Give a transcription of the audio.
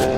Oh!